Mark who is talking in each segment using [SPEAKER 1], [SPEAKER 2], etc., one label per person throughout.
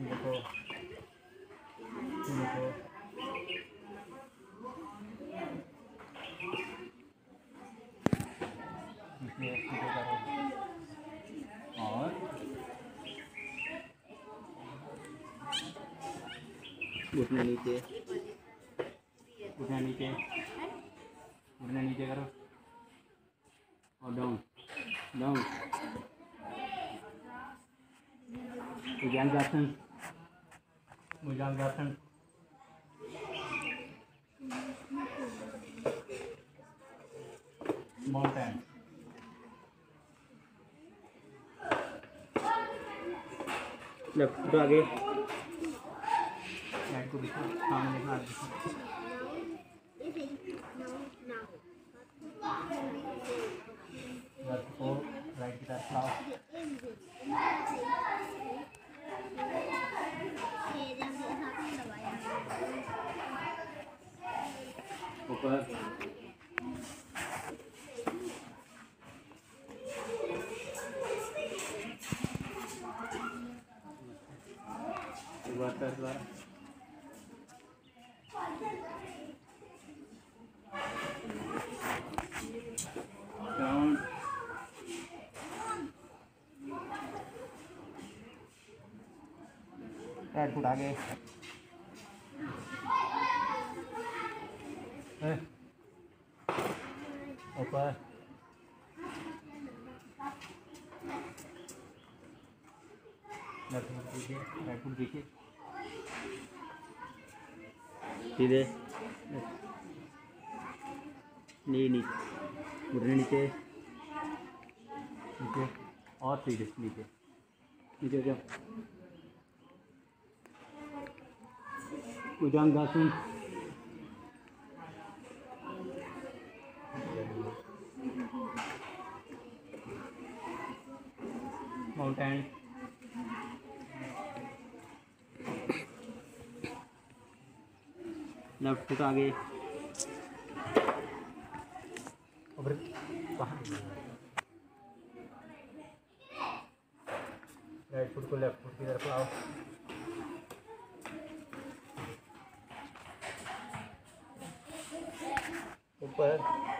[SPEAKER 1] देखो देखो और घुटने नीचे घुटने नीचे घुटने नीचे करो और down down bhujangasana bhujangasana mountain left आगे। राइट को दिखो सामने हाथ दिखो राइट की तरफ़ लाओ ऊपर दोबारा कर फुट आगे। ऊपर लेफ़्ट फुट पीछे राइट फुट पीछे सीधे नी नीचे घुटने नीचे। नीचे और सीधे नीचे नीचे जाओ भुजंगासन माउंटेन लेफ़्ट फुट आगे. राइट फुट को लेफ़्ट फुट की तरफ़ लाओ ऊपर।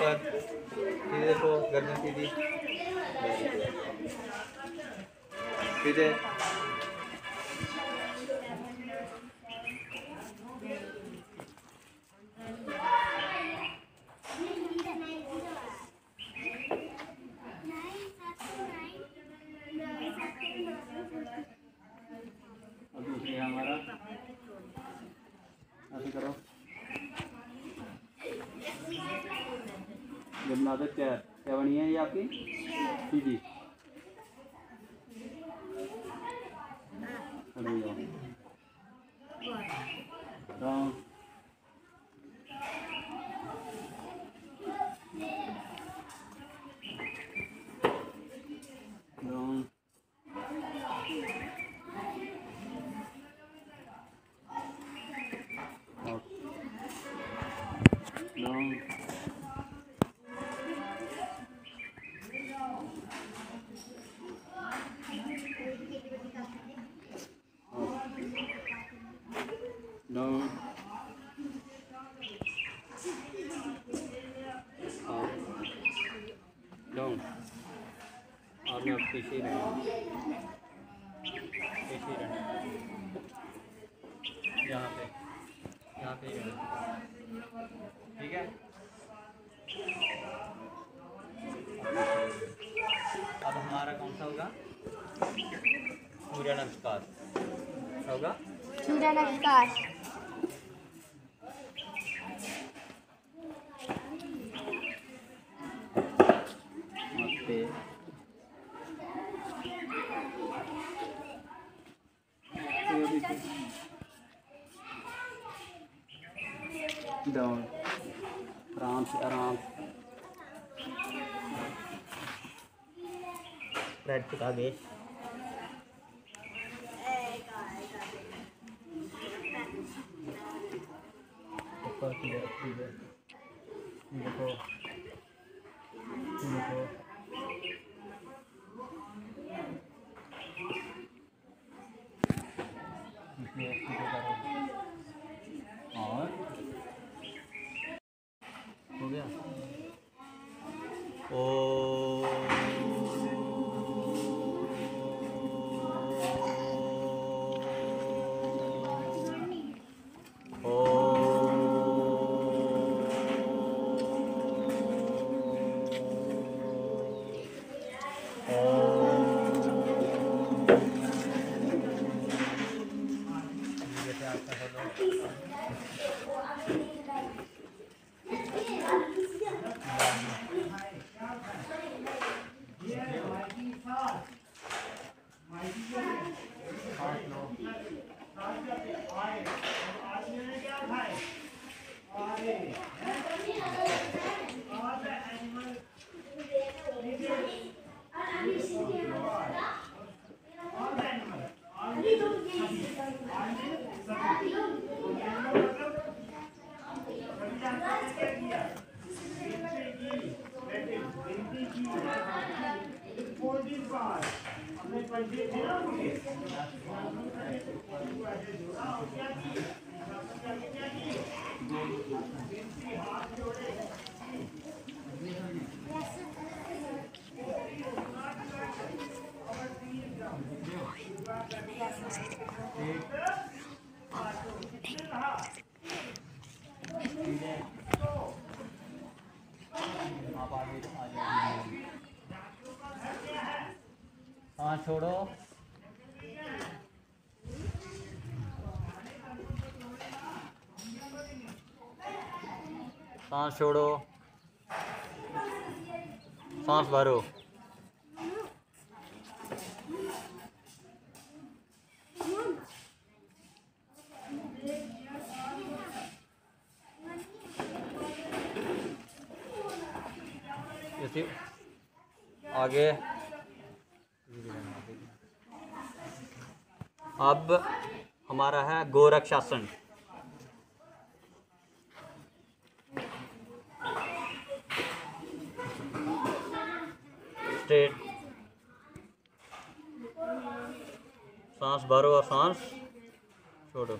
[SPEAKER 1] ऊपर सीधे देखो गर्दन सीधी। सीधे और दूसरी है हमारा ऐसे करो जमुनादर क्या क्या बनी है ये आपकी? सीधी अरे और मैं पीछे ही रहना। पीछे ही रहना। यहाँ पे यहाँ पे ही रहना। ठीक है? अब हमारा कौन सा होगा? सूर्य नमस्कार। होगा?
[SPEAKER 2] सूर्य नमस्कार।
[SPEAKER 1] डाउन आराम से आराम रेड पे आगे ऊपर की देखो देखो 你负责。peace. आप आगे हाँ छोड़ो। सांस छोड़ो। सांस भरो आगे। अब हमारा है गोरक्षासन। स्टेट। सांस भरो और सांस छोड़ो।